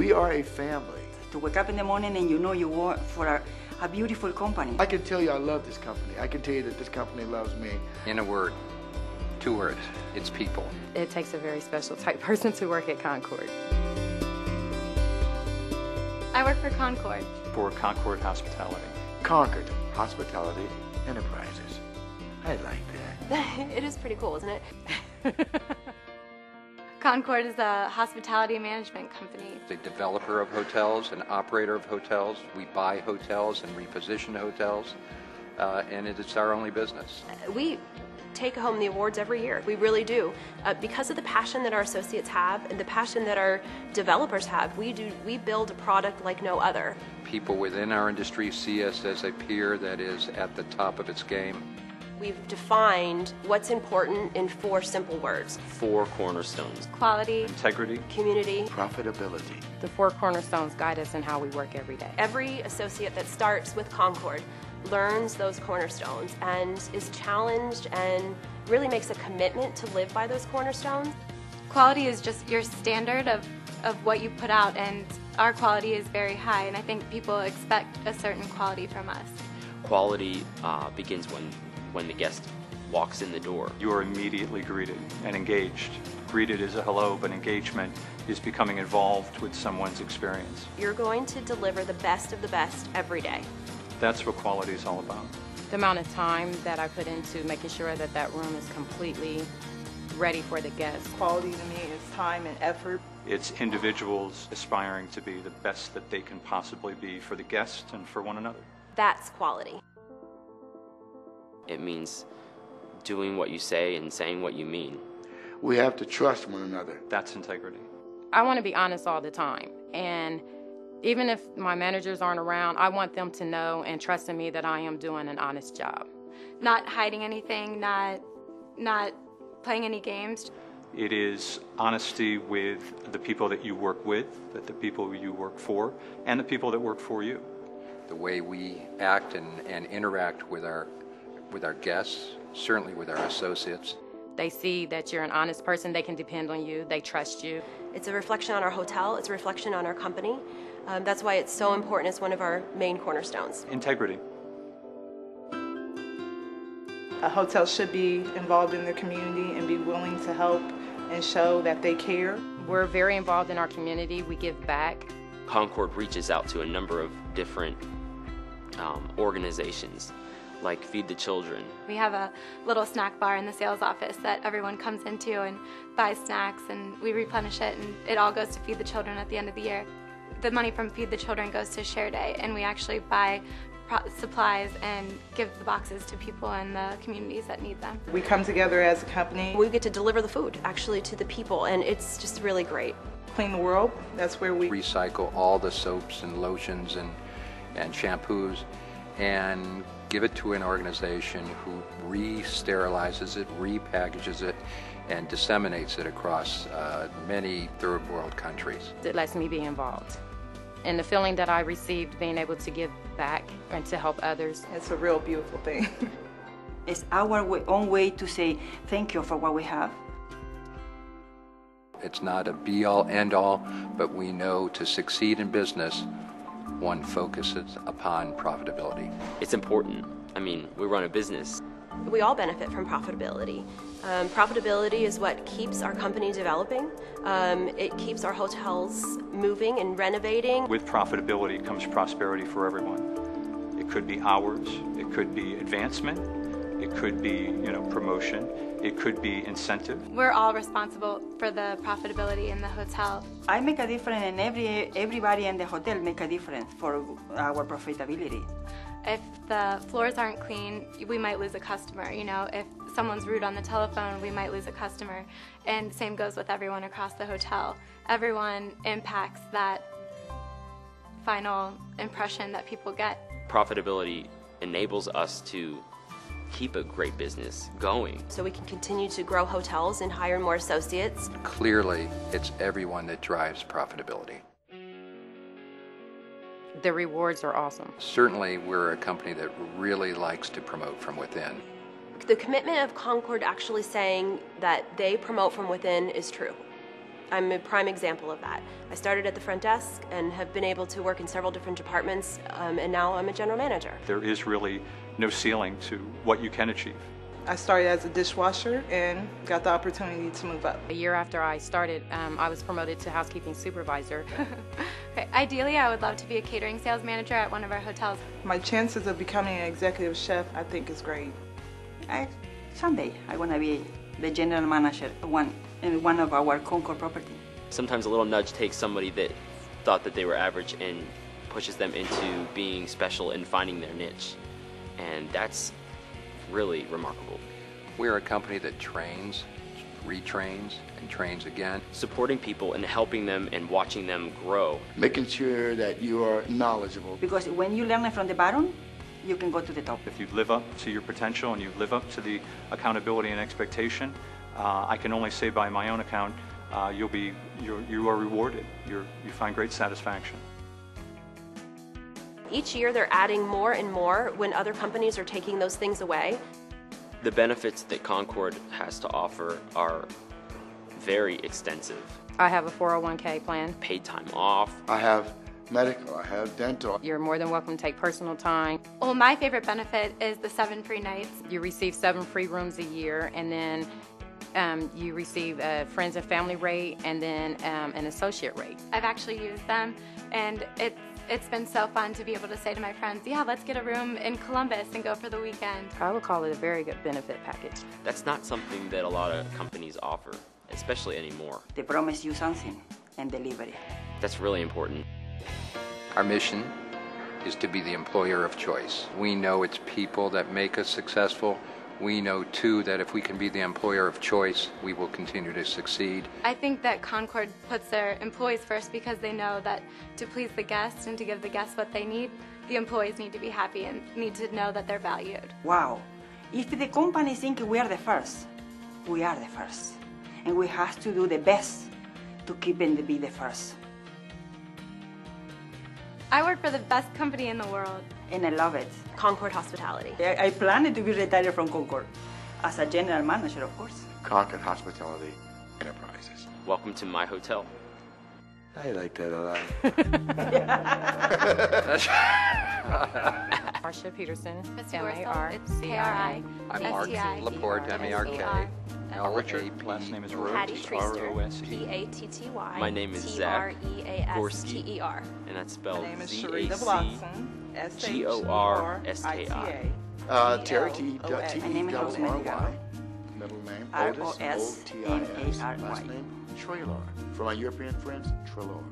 We are a family. To wake up in the morning and you know you work for a, a beautiful company. I can tell you I love this company. I can tell you that this company loves me. In a word, two words, it's people. It takes a very special type person to work at Concord. I work for Concord. For Concord Hospitality. Concord Hospitality Enterprises. I like that. it is pretty cool, isn't it? Concord is a hospitality management company. The developer of hotels, and operator of hotels. We buy hotels and reposition hotels, uh, and it's our only business. We take home the awards every year. We really do. Uh, because of the passion that our associates have and the passion that our developers have, we do we build a product like no other. People within our industry see us as a peer that is at the top of its game. We've defined what's important in four simple words. Four cornerstones. Quality, Integrity, community, Profitability. The four cornerstones guide us in how we work every day. Every associate that starts with Concord learns those cornerstones and is challenged and really makes a commitment to live by those cornerstones. quality is just your standard of, of what you put out, and our quality is very high, and I think people expect a certain quality from us. Quality uh, begins when, when the guest walks in the door. you are immediately greeted and engaged. Greeted is a hello, but engagement is becoming involved with someone's experience. You're going to deliver the best of the best every day. That's what quality is all about. The amount of time that I put into making sure that that room is completely ready for the guests. Quality to me is time and effort. It's individuals aspiring to be the best that they can possibly be for the guest and for one another. That's quality. It means doing what you say and saying what you mean. We have to trust one another. That's integrity. I want to be honest all the time. And even if my managers aren't around, I want them to know and trust in me that I am doing an honest job. Not hiding anything, not not playing any games. It is honesty with the people that you work with, that the people you work for, and the people that work for you. The way we act and, and interact with our, with our guests, certainly with our associates. They see that you're an honest person, they can depend on you, they trust you. It's a reflection on our hotel, it's a reflection on our company. Um, that's why it's so important. It's one of our main cornerstones. Integrity. A hotel should be involved in their community and be willing to help and show that they care. We're very involved in our community, we give back. Concord reaches out to a number of different um, organizations like Feed the Children. We have a little snack bar in the sales office that everyone comes into and buys snacks, and we replenish it, and it all goes to Feed the Children at the end of the year. The money from Feed the Children goes to Share Day, and we actually buy supplies and give the boxes to people in the communities that need them. We come together as a company, We get to deliver the food actually to the people, and it's just really great. clean the world. That's where we Recycle all the soaps and lotions and, and shampoos and give it to an organization who re-sterilizes it, repackages it, and disseminates it across uh, many third world countries. It lets me be involved. And the feeling that I received being able to give back and to help others. It's a real beautiful thing. It's our way, own way to say thank you for what we have. It's not a be all end all, but we know to succeed in business, one focuses upon profitability. It's important. I mean, we run a business. We all benefit from profitability. Um, profitability is what keeps our company developing. Um, it keeps our hotels moving and renovating. With profitability comes prosperity for everyone. It could be hours, it could be advancement, it could be, you know, promotion, it could be incentive. We're all responsible for the profitability in the hotel. I make a difference, and every everybody in the hotel make a difference for our profitability. If the floors aren't clean, we might lose a customer. You know, if someone's rude on the telephone, we might lose a customer. And same goes with everyone across the hotel. Everyone impacts that final impression that people get. Profitability enables us to keep a great business going. So we can continue to grow hotels and hire more associates. Clearly, it's everyone that drives profitability. The rewards are awesome. Certainly, we're a company that really likes to promote from within. The commitment of Concord actually saying that they promote from within is true. I'm a prime example of that. I started at the front desk and have been able to work in several different departments, um, and now I'm a general manager. There is really no ceiling to what you can achieve. I started as a dishwasher and got the opportunity to move up. A year after I started, um, I was promoted to housekeeping supervisor. Okay, Ideally, I would love to be a catering sales manager at one of our hotels. My chances of becoming an executive chef, I think, is great. I, someday I want to be the general manager one in one of our Concord property. Sometimes a little nudge takes somebody that thought that they were average and pushes them into being special and finding their niche. And that's really remarkable. We're a company that trains, retrains, and trains again. Supporting people and helping them and watching them grow. Making sure that you are knowledgeable. Because when you learn from the bottom, you can go to the top. If you live up to your potential and you live up to the accountability and expectation, uh, I can only say by my own account, uh, you'll be, you're, you are rewarded. You're, you find great satisfaction. Each year, they're adding more and more when other companies are taking those things away. The benefits that Concord has to offer are very extensive. I have a 401k plan. Paid time off, I have medical, I have dental. You're more than welcome to take personal time. Well, my favorite benefit is the seven free nights. You receive seven free rooms a year, and then um, you receive a friends and family rate, and then um, an associate rate. I've actually used them, and it's it's been so fun to be able to say to my friends, "Yeah, let's get a room in Columbus and go for the weekend." I would call it a very good benefit package. that's not something that a lot of companies offer, especially anymore. They promise you something and deliver it. That's really important. Our mission is to be the employer of choice. We know it's people that make us successful. We know, too, that if we can be the employer of choice, we will continue to succeed. I think that Concord puts their employees first because they know that to please the guests and to give the guests what they need, the employees need to be happy and need to know that they're valued. Wow. If the company think we are the first, we are the first. And we have to do the best to keep and be the first. I work for the best company in the world. And I love it. Concord Hospitality. I, I plan to be retired from Concord as a general manager, of course. Concord Hospitality Enterprises. Welcome to my hotel. I like that a lot. Marcia Peterson, Miss M A Horsfeld, R it's C I. K-R-I. I'm Mark Laporte, M-A-R-K. Al Richard. Last name is Rhodes. Patty Treaster. R-O-S-E. P-A-T-T-Y. My name is Zach T-R-E-A-S-T-E-R. And that's My spelled name Z Sharita A C. Blossom. G-O-R-S-K-I. Uh, Terry, T, T-O-S. T, My name is double Rosemary R-Y. Garland. Middle name, R Otis, O S A R Y. Last name, Traylor. For my European friends, Traylor.